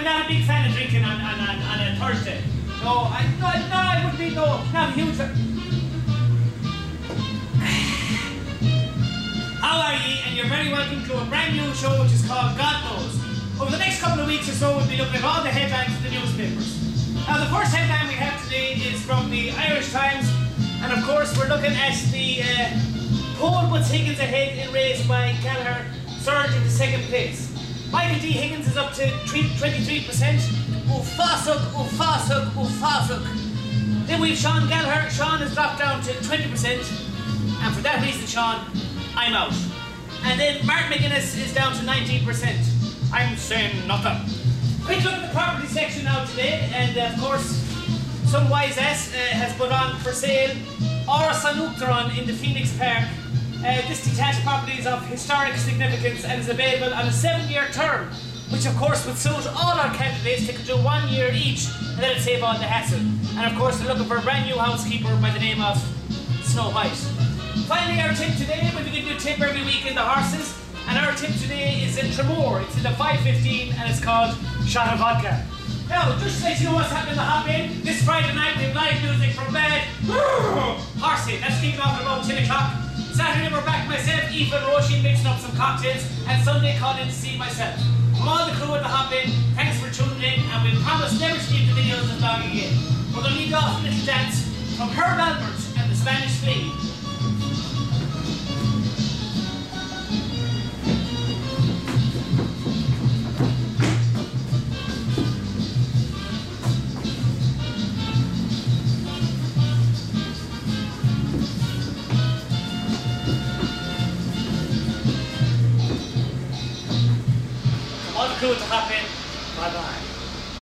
I'm not a big fan of drinking on, on, on, on a Thursday. No, I, no, no, I would be, no, not a huge fan. How are ye? And you're very welcome to a brand new show which is called God Knows. Over the next couple of weeks or so, we'll be looking at all the headlines in the newspapers. Now, the first headline we have today is from the Irish Times, and of course, we're looking at the uh, poll puts Higgins ahead in race by Gallagher, surge into second place. Michael D. Higgins is up to 23%. Ufasuk, Ufasuk, Ufasuk. Then we've Sean Gallagher. Sean has dropped down to 20%, and for that reason, Sean, I'm out. And then Martin McGuinness is down to 19%. I'm saying nothing. Quick look at the property section now today, and uh, of course, some wise ass uh, has put on for sale Áras an Uachtaráin in the Phoenix Park. Uh, this detached property is of historic significance and is available on a seven-year term, which of course would suit all our candidates. They could do one year each, and then save all the hassle. And of course, they're looking for a brand new housekeeper by the name of Snow White. Finally, our tip today, we'll be giving you a tip every week in the horses. And our tip today is in Tramore. It's in the 515 and it's called Shot of Vodka. Now, just to let you know what's happening in the Hop Inn, this Friday night we have live music from Bad Horsey. That's kicking off at about 10 o'clock. Saturday we're back myself, Ethan Roshi mixing up some cocktails, and Sunday calling to see myself. From all the crew at the Hop Inn, thanks for tuning in, and we promise never to leave the videos as long again. We're going to lead off a little dance from Herb Alpert and the Spanish Flea. Crew to hop in. Bye bye.